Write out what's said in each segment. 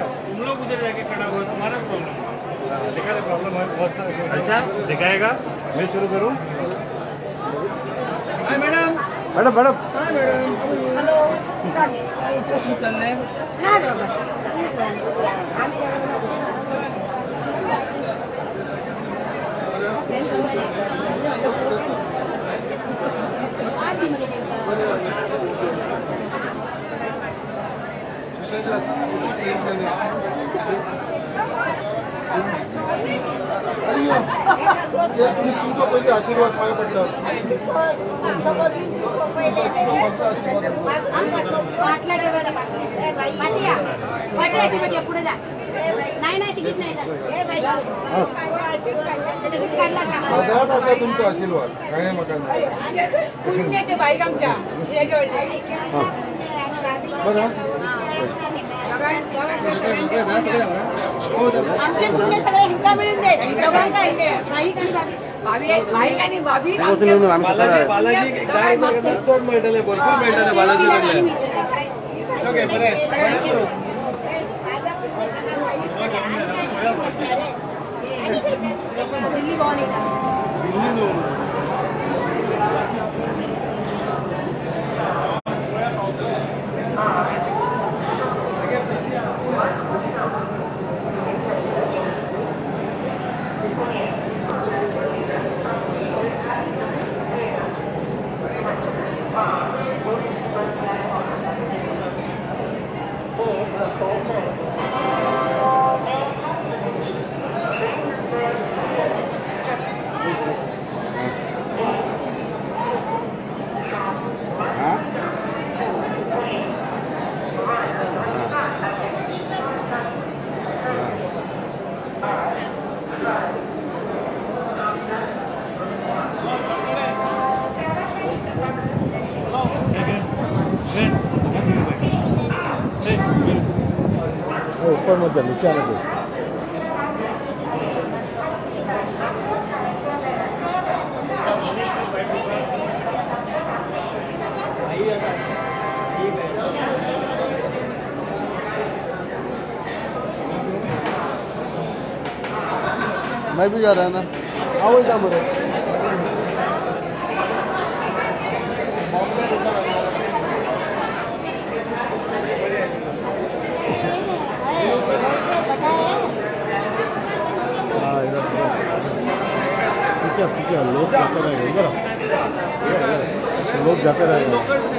तुम लोग उधर जाके खड़ा हुआ तुम्हारा प्रॉब्लम दिखा प्रॉब्लम है बहुत अच्छा दिखाएगा मैं शुरू करूँ मैडम मॅडम मॅडम तुमचा पहिले आशीर्वाद. पाया पडला पुढे जा नाही नाही तिकीट नाही असा तुमचा आशीर्वाद काय बाईक आमच्या बरं आमचे पुण्य सगळे हिंदा मिळून देत. दोघांना नाही भावी भाई आणि भाभी बालाजी बालाजी काय भरपूर दिल्ली येतात ऊपर मत जा मैं भी जा रहा है ना आओ जा मुझे हाँ इधर पीछे पीछे लोग जाते रहेंगे इधर आओ। लोग जाते रहेगा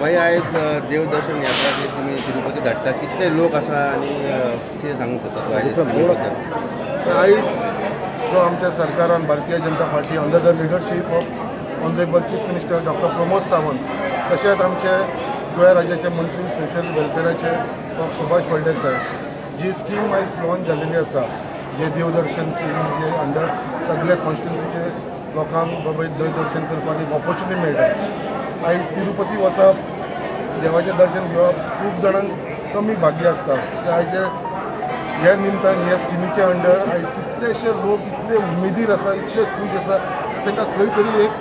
भाई अ, देवदर्शन यात्रा जी तुम्ही तिरुपती धाडटा कितले लोक आसा आनी कितें सांगूंक तूं आयज स्किमी बद्दल आयज जो आमच्या सरकारान Bharatiya Janata Party under the leadership of honourable chief minister doctor Pramod Sawant तशेंच आमचे गोंय राज्याचे मंत्री सोशल वेलफेअराचे डॉ सुभाष फळदेसाय जी स्कीम आयज लॉन्च जाल्लेली आसा जे देवदर्शन स्कीम जे अंडर सगळे कॉन्स्टिट्युन्सीचे लोकांक बाबा देवदर्शन करपाक एक ऑपॉर्च्युनिटी मेळटा. आयज तिरुपती वचप देवाचें दर्शन घेवप खूब जाणांक कमी भाग्य आसता ते आयज हे निमतान हे स्किमीचे अंडर आयज कितलेशे लोक इतले उमेदीर आसा इतले खूश आसा. तांकां खंय तरी एक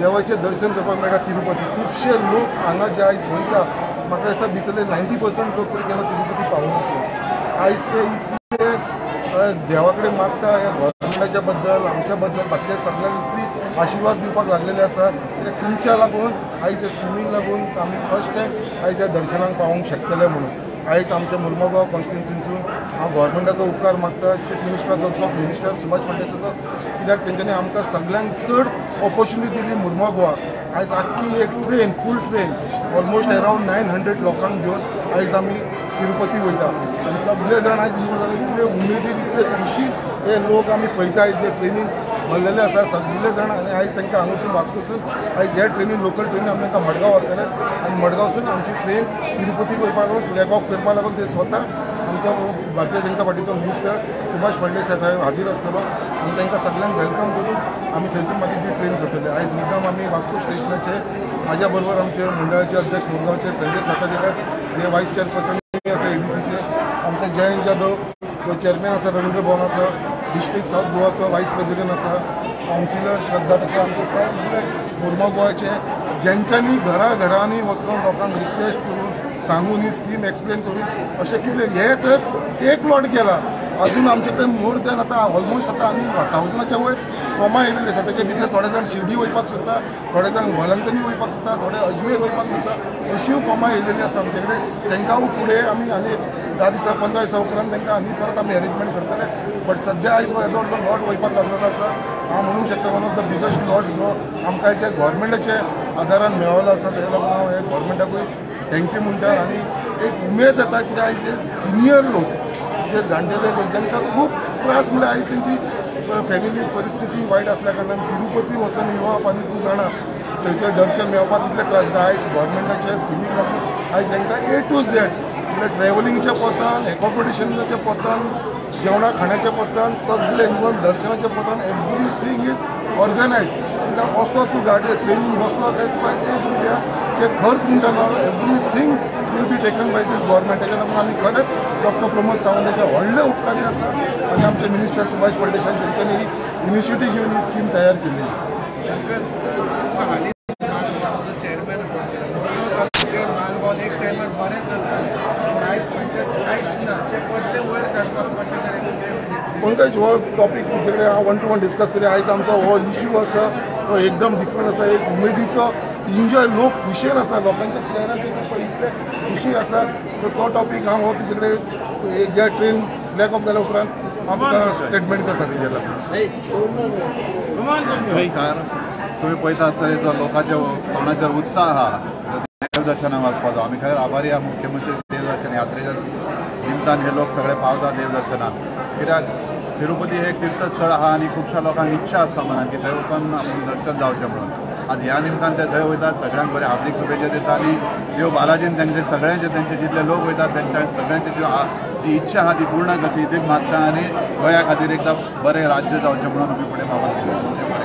देवाचें दर्शन करपाक मेळटा तिरुपती. खुबशे लोक हांगा जे आयज वयता म्हाका दिसता भितरले नायन्टी पर्संट लोक तरी केन्ना तिरुपती पावूंक आयज ते इतले देवा कडेन मागता हे गव्हर्मेंटाच्या बद्दल आमच्या बद्दल बाकीच्या सगळ्यांनी इतली आशिर्वाद दिवपाक लागलेले आसा कित्याक म्हणजे तुमच्या लागून आयज ह्या स्किमीक लागून आमी फर्स्ट टायम आयज ह्या दर्शनाक पावूंक शकतले म्हणून. आयज आमच्या मुर्मगांव कॉन्स्टिट्युन्सीसून हांव गव्हर्मेंटाचो उपकार मागता चीफ मिनिस्टराचो चीफ मिनिस्टर सुभाष फडणवीसाचो कित्याक तेंच्यांनी आमकां सगळ्यांक चड ऑपॉर्च्युनिटी दिली मुर्मगांवाक आयज आख्खी एक train full train almost around nine hundred लोकांक घेवन आयज आमी तिरुपती वयता आनी सगळे जाण आयज इतले उमेदीन इतले खुशी हे लोक आमी पळयता आयज जे ट्रेनीन भरलेले आसा सगळे जाण आनी आयज तांकां हांगासून वास्कोसून आयज ह्या ट्रेनीन लोकल ट्रेनीन आमी तांकां मडगांव व्हरतले आनी मडगांवसून आमची ट्रेन तिरुपती वयपाक लागून फ्लॅग ऑफ करपा लागून ते स्वता आमचो भारतीय जनता पार्टीचो मिनिस्टर सुभाष फडणवीस थंय हाजीर आसतलो आनी तांकां सगळ्यांक वेलकम करून आमी थंयसून मागीर ती ट्रेन सरतले आयज मुद्दाम आमी वास्को स्टेशनाचे म्हाज्या बरोबर आमचे मंडळाचे अध्यक्ष मुरगांवचे संजय साताडेकर जे वायस चेअरपर्सन जयंत जाधव तो चेअरमॅन आसा रवींद्र भवनाचो डिस्ट्रिक्ट साऊथ गोवाचो वायस प्रेसिडेंट आसा कावन्सिलर श्रद्धा तशें आमचे सगळे म्हणजे मुर्मा गोवाचे ज्यांच्यांनी घरा घरांनी वचून लोकांक रिक्वेस्ट करून सांगून ही स्कीम एक्सप्लेन करून अशें कितें हे तर एक लॉट केला. अजून आमचे कडेन मोर दॅन आतां ऑलमोस्ट आतां आम्ही थावजंडाच्या वयर कोमा येयलेले आसा तेजे भितर थोडे जाण शिर्डी वयपाक सोदता थोडे जाण वलंकनी वयपाक सोदता थोडे अजमेर वयपाक सोदता अश्यो फॉर्मां येयलेली आसा आमचे कडेन तांकां फुडें आमी आनी धा दिसा पंदरा दिसा उपरांत तांकां आमी परत आमी अरेंजमेंट करतले बट सद्या आयज येदो व्हडलो लॉट वयपाक लागलेलो आसा हांव म्हणूंक शकता one of the biggest lot जो आमकां जे गोवोरमेंटाचे आदारान मेळ्ळो आसा तेच्या लागून हांव हे गोवोरमेंटाकूय थँक्यू म्हणटा आनी एक उमेद येता कित्याक आयज हे सिनियर लोक जे जाणटेले लोक खूप खूब त्रास म्हणजे म्हळ्यार आयज तेंची फॅमिली परिस्थिती वायट असल्या कारणान तिरुपती वचून येवप आनी तूं जाणा थंयसर दर्शन मेळपाक कितले त्रास जाता आयज गोवोरमेंटाचे स्किमीक लागून आयज तांकां ए टू झेड म्हणजे ट्रॅव्हलिंगच्या पोतान एकोमोडेशनाच्या पोतान जेवणा खाण्याच्या पोतान सगळे इवन दर्शनाच्या पोतान एवरीथींग इज ऑर्गनायज म्हणजे असो तूं गाडी ट्रेनीन बसलो काय तुका एक रुपया जे खर्च म्हणटा न्हू everything will be taken by this government तेका लागून आमी खरेंच डॉक्टर प्रमोद सावंताचे व्हडले उपकारी आसा आनी आमचे मिनिस्टर सुभाष फळदेसाय तेंच्यांनी ही इनिशिएटीव घेवन ही स्कीम तयार केली एक पंकज हो टॉपीक तुमचे हांव वन टू वन डिस्कस करी आयज आमचो हो इश्यू आसा तो एकदम डिफरंट आसा एक उमेदीचो इन्जॉय लोक खुशेन आसा लोकांच्या पळय इतले खुशी आसा सो तो टॉपीक हांव हो तुजे कडेन ज्या ट्रेन ब्लॅक ऑफ जाल्या उपरांत हांव तुका स्टेटमेंट करता तेजे लागून तुम्ही पळयता आसतले लोकांच्या तोंडाचेर उत्साह आहा देवदर्शनाक वचपाचो आमी खरें आभारी आहा मुख्यमंत्री देवदर्शन यात्रेच्या निमतान हे लोक सगळे पावतात देवदर्शनाक कित्याक तिरुपती हे एक तीर्थस्थळ आहा आनी खुबश्या लोकांक इच्छा आसता मनान की थंय वचून आपूण दर्शन जावचें म्हणून. आज ह्या निमतान ते थंय वयतात सगळ्यांक बरे हार्दिक शुभेच्छा दिता आनी देव बालाजीन तांचे सगळ्यांचे तेंचे जितले लोक वयतात तेंच्या सगळ्यांची जी जी इच्छा आहा ती पूर्ण करची इथे मागता आनी गोंया खातीर एकदा बरें राज्य जावचें म्हणून आमी फुडें मागत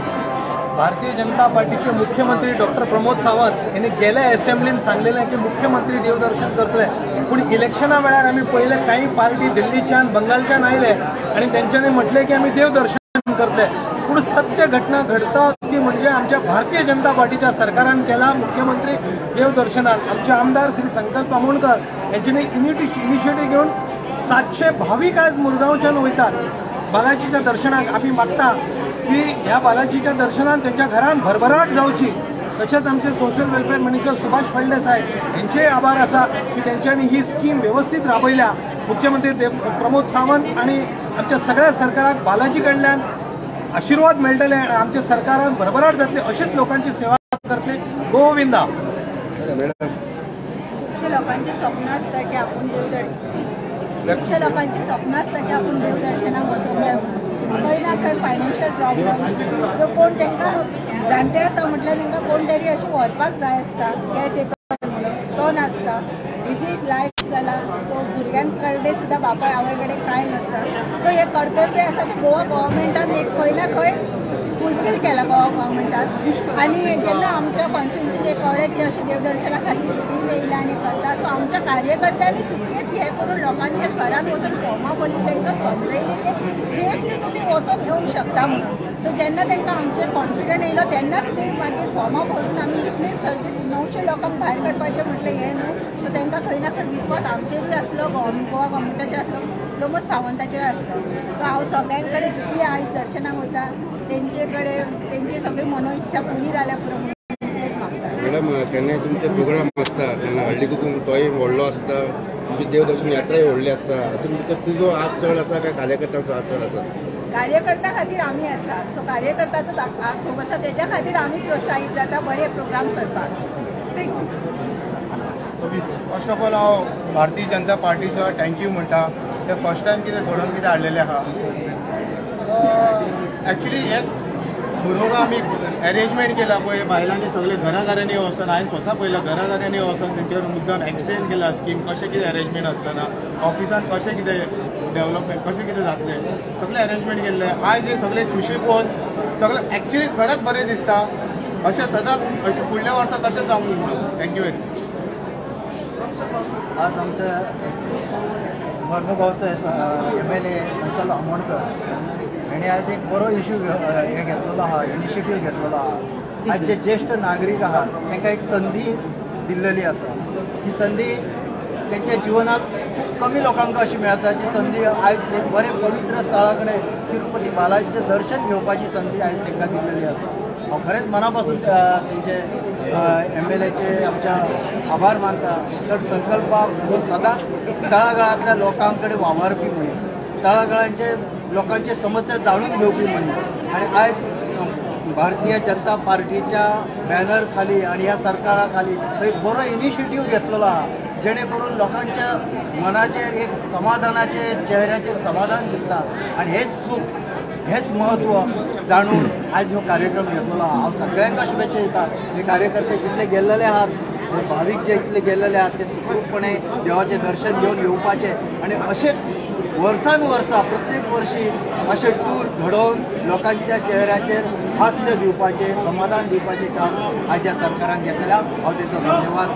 भारतीय जनता पार्टीचे मुख्यमंत्री डॉक्टर प्रमोद सावंत यांनी गेल्या असेंब्लीन सांगलेले की मुख्यमंत्री देवदर्शन करतले पूण इलेक्शना वेळार आम्ही पहिले काही पार्टी दिल्लीच्यान बंगालच्यान आयले आणि त्यांच्यानी म्हटले की आम्ही देवदर्शन करतले पूण सत्य घटना घडतात ती म्हणजे आमच्या भारतीय जनता पार्टीच्या सरकारान केला मुख्यमंत्री देवदर्शनात आमचे आमदार श्री संकल्प आमोणकर यांच्यानी इनिशिएटिव्ह घेऊन सातशे भाविक आज मुरगावच्यान वयतात. बालाजीच्या दर्शनाक आम्ही मागता की ह्या बालाजीच्या दर्शनान त्यांच्या घरान भरभराट जावची. तशेंच आमचे सोशल वेलफेअर मिनिस्टर सुभाष फडणेसाय हेंचेय आभार असा की त्यांच्यानी ही स्कीम व्यवस्थित राबयल्या. मुख्यमंत्री देव प्रमोद सावंत आणि आमच्या सगळ्या सरकाराक बालाजी कडल्यान आशीर्वाद मेळटले आणि आमच्या सरकारान भरभराट जातली अशीच लोकांची सेवा करतले गोविंदा. खुबशे लोकांची स्वप्न आसता की आपूण देवदर्शन खुबशे लोकांची स्वप्न आसता की आपूण देवदर्शनाक वचूंक जाय खंय ना खंय फायनान्शियल प्रॉब्लम सो कोण तांकां जाणटे आसा म्हटल्यार तांकां कोण तरी अशें व्हरपाक जाय आसता केअर टेकर म्हणून तो नासता डिजीज लायफ जाला सो भुरग्यां कडेन सुद्दां बापाय आवय कडेन कांय नासता. सो हे कर्तव्य आसा तें गोवा गोवोरमेंटान एक खंय ना खंय फुलफिल केला गोवा गोवोरमेंटान आनी जेन्ना आमच्या कॉन्स्टिट्युन्सीने एक कळ्ळें की अशें देवदर्शना खातीर स्कीम येयला आनी करता सो आमच्या कार्यकर्त्यांनी तितकेच हे करून लोकांच्या घरान वचून फॉर्मां भरली तांकां समजयलें की सेफली तुमी वचून येवंक शकता म्हणून. सो जेन्ना तांकां आमचेर कॉन्फिडंट येयलो तेन्नाच ते मागीर फॉर्मां भरून आमी इतली सर्वीस णवशे लोकांक भायर काडपाचें म्हटलें हें न्हू. सो तांकां खंय ना खंय विस्वास आमचेरूय आसलो गोवा गोवा गव्हर्मेंटाचेर आसलो प्रमोद सावंताचेर आसलो सो हांव सगळ्यां कडेन जितली आयज दर्शनाक वयता तेंचे कडेन तेंची सगळी मनोइच्छा पुरी जाल्या पुरो म्हणून तेच मागता मॅडम केन्नाय तुमचे प्रोग्राम आसता तेन्ना हळदी कुकूम तोय व्हडलो आसता तुमची देवदर्शन यात्राय व्हडली आसता हातूंत भितर तुजो हात चड आसा काय कार्यकर्त्यांचो हात चड आसा कार्यकर्ता खातीर आमी आसा सो कार्यकर्त्याचो हात खूब आसा तेज्या खातीर आमी प्रोत्साहीत जाता. बरे प्रोग्राम करपाक फर्स्ट ऑफ ऑल हांव भारतीय जनता पार्टीचो थँक्यू म्हणटा ते फर्स्ट टायम कितें घडोवन कितें हाडलेलें आहा एक्चुली हे म्हणून आमी अरेंजमेंट केला पळय बायलांनी सगळे घराघरांनी वचून हांवें स्वता पयला घराघरांनी वचून तेंचेर मुद्दाम एक्सप्लेन केला स्कीम कशें कितें अरेंजमेंट आसतना ऑफिसान कशें कितें डेव्हलपमेंट कशें कितें जातलें सगळें अरेंजमेंट केल्लें. आयज हे सगळे खुशी पळोवन सगळें एक्चुली खरेंच बरें दिसता. अशें सदांच अशें फुडल्या वर्सा तशेंच जावंक थँक्यू वेरी आज आमच्या मर्मुगावचा एम एल ए संकल्प आमोणकर आणि आज एक बरो इश्यू हे घेतलेलो आहा इनिशिएटीव घेतलेलो आहा आज जे ज्येष्ठ नागरीक आहात तांकां एक संदी दिल्लेली आसा ही संदी त्यांच्या जीवनात खूप कमी लोकांक अशी मेळटा जी संदी आयज एक बरे पवित्र स्थळा कडेन तिरुपती बालाजीचें दर्शन घेवपाची संदी आयज तांकां दिल्लेली आसा हांव खरेंच मना पासून तेंचे एम एल एचे आमच्या आभार मानता. तर संकल्पाक हो सदांच तळागाळांतल्या लोकां कडेन वावरपी मनीस तळागाळांचे लोकांचे समस्या जाणून घेवपी मनीस आनी आज भारतीय जनता पार्टीच्या बॅनर खाली आणि ह्या सरकारा खाली एक बरो इनिशिएटीव घेतलेलो आहा जेणे करून लोकांच्या मनाचेर एक समाधानाचे चेहऱ्याचेर समाधान दिसता आणि हेच सूख हेच महत्त्व जाणून आज हो कार्यक्रम घेतलेलो हांव सगळ्यांक शुभेच्छा दिता हे कार्यकर्ते जितले गेल्लेले आहात जे भाविक जे इतले गेलेले आहात ते सुखरूपपणे देवाचें दर्शन घेवन येवपाचे आणि असेच वर्सान वर्सा प्रत्येक वर्षी असे टूर घडोवन लोकांच्या चेहऱ्याचेर हास्य दिवपाचें समाधान दिवपाचें काम आज ह्या सरकारान घेतलेल्या हांव तेचो धन्यवाद.